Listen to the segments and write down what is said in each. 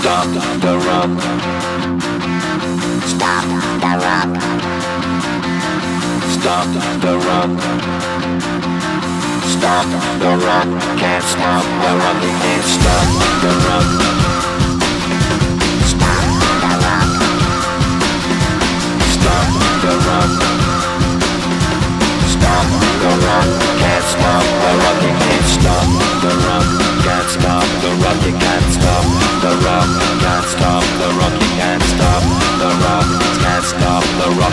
Stop the rock. Stop the rock. Stop the rock. Can't stop the. You can't stop the rock. Stop the rock. Stop the rock. Stop the rock. Can't stop the rock.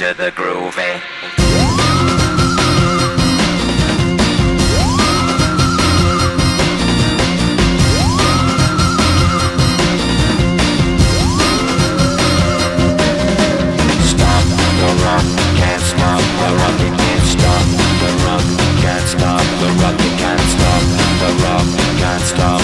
into the groove. Eh? stop the rock. Can't stop the. You can't stop the. Can't stop the. You can't stop the rock. Can't stop